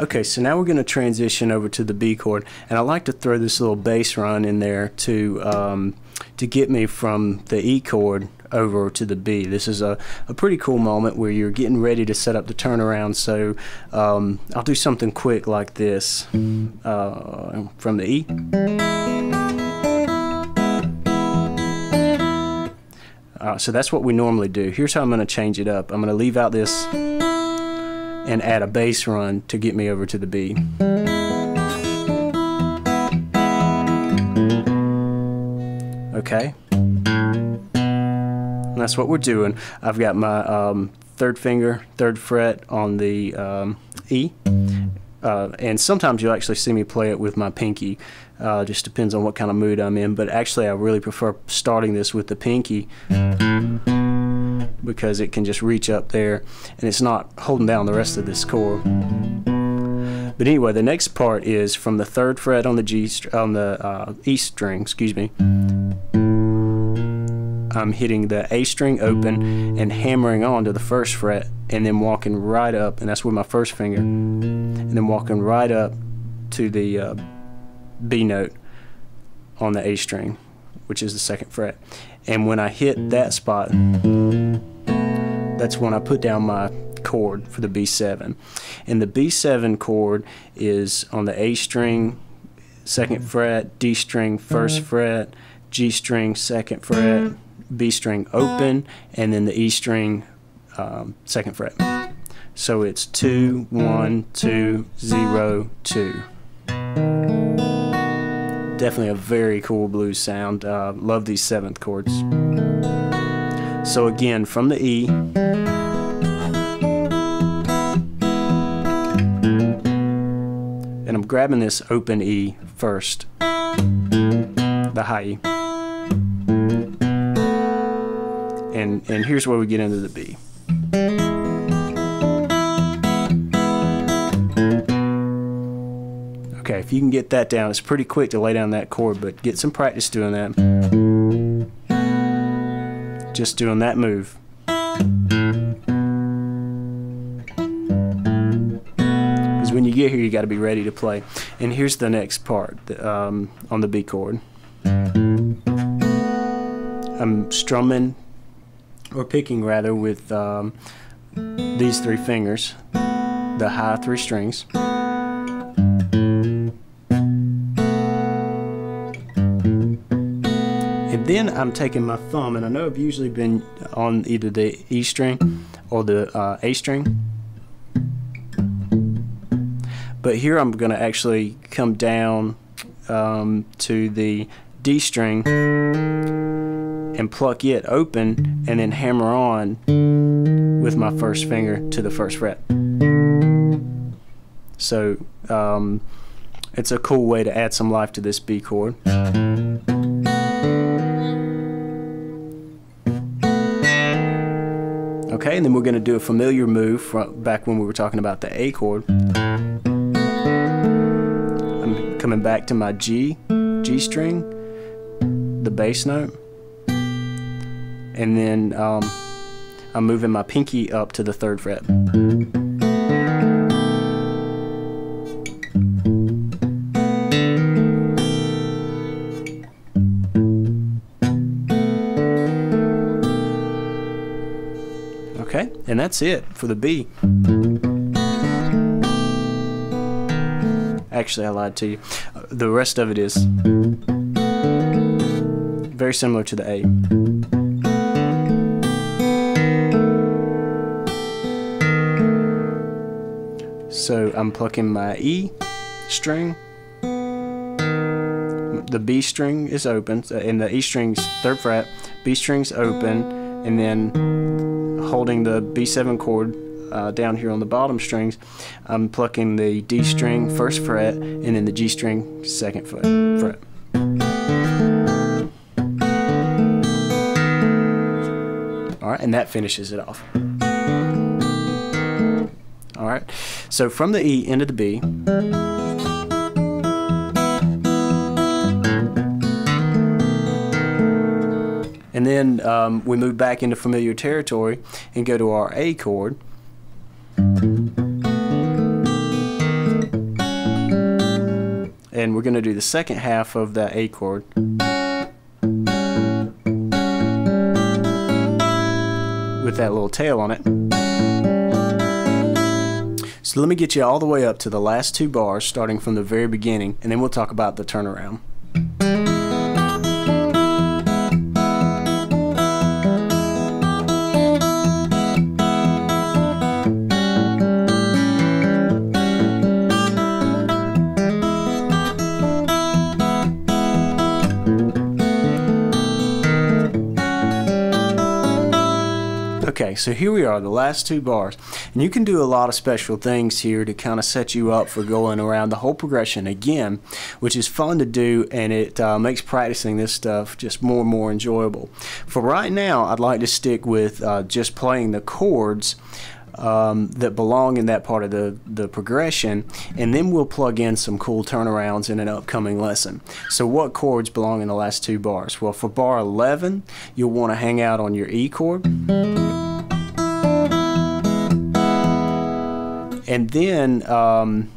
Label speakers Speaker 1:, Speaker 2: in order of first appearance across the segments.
Speaker 1: Okay, so now we're going to transition over to the B chord, and I like to throw this little bass run in there to um, to get me from the E chord over to the B. This is a, a pretty cool moment where you're getting ready to set up the turnaround. So um, I'll do something quick like this uh, from the E. Uh, so that's what we normally do. Here's how I'm going to change it up. I'm going to leave out this and add a bass run to get me over to the B. Okay. And that's what we're doing. I've got my um, third finger, third fret on the um, E. Uh, and sometimes you'll actually see me play it with my pinky. Uh, just depends on what kind of mood I'm in. But actually, I really prefer starting this with the pinky because it can just reach up there and it's not holding down the rest of this chord. But anyway, the next part is from the third fret on the G on the uh, E string, excuse me. I'm hitting the A string open and hammering on to the first fret and then walking right up, and that's with my first finger, and then walking right up to the uh, B note on the A string, which is the second fret. And when I hit that spot, that's when I put down my chord for the B7. And the B7 chord is on the A string, second fret, D string, first fret, G string, second fret, B string open, and then the E string, um, second fret. So it's two, one, two, zero, two. Definitely a very cool blues sound. Uh, love these seventh chords. So again, from the E, and I'm grabbing this open E first, the high E. And, and here's where we get into the B. Okay, if you can get that down, it's pretty quick to lay down that chord, but get some practice doing that. Just doing that move. Because when you get here, you got to be ready to play. And here's the next part um, on the B chord. I'm strumming, or picking rather, with um, these three fingers, the high three strings. Then I'm taking my thumb, and I know I've usually been on either the E string or the uh, A string. But here I'm going to actually come down um, to the D string and pluck it open and then hammer on with my first finger to the first fret. So um, it's a cool way to add some life to this B chord. Okay, and then we're going to do a familiar move from back when we were talking about the A chord. I'm coming back to my G, G string, the bass note, and then um, I'm moving my pinky up to the third fret. Okay, and that's it for the B. Actually, I lied to you. The rest of it is very similar to the A. So I'm plucking my E string. The B string is open, and the E string's third fret. B string's open, and then holding the B7 chord uh, down here on the bottom strings, I'm plucking the D string first fret, and then the G string second foot, fret. All right, and that finishes it off. All right, so from the E into the B. And then um, we move back into familiar territory and go to our A chord. and we're going to do the second half of that A chord. With that little tail on it. So let me get you all the way up to the last two bars starting from the very beginning and then we'll talk about the turnaround. So here we are, the last two bars. And you can do a lot of special things here to kind of set you up for going around the whole progression again, which is fun to do and it uh, makes practicing this stuff just more and more enjoyable. For right now, I'd like to stick with uh, just playing the chords um, that belong in that part of the, the progression, and then we'll plug in some cool turnarounds in an upcoming lesson. So what chords belong in the last two bars? Well, for bar 11, you'll want to hang out on your E chord. And then um,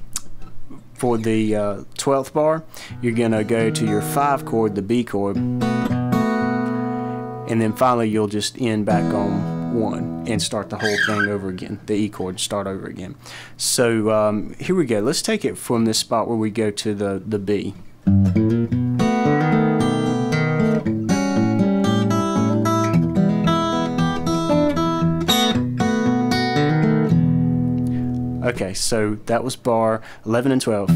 Speaker 1: for the uh, 12th bar, you're going to go to your 5 chord, the B chord. And then finally, you'll just end back on 1 and start the whole thing over again. The E chord, start over again. So um, here we go. Let's take it from this spot where we go to the, the B. Okay, so that was bar 11 and 12.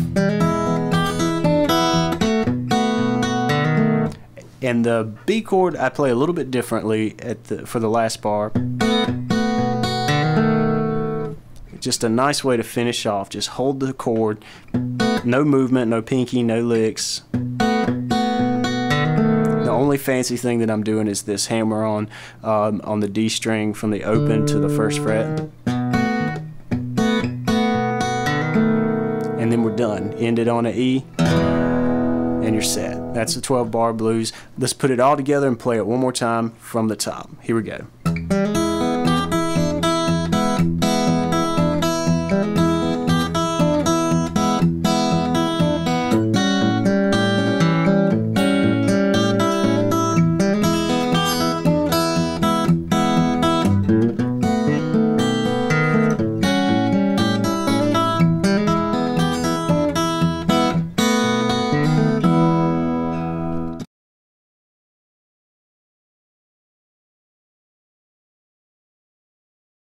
Speaker 1: And the B chord I play a little bit differently at the, for the last bar. Just a nice way to finish off. Just hold the chord. No movement, no pinky, no licks. The only fancy thing that I'm doing is this hammer on um, on the D string from the open to the first fret. Done. End it on an E, and you're set. That's the 12 bar blues. Let's put it all together and play it one more time from the top. Here we go.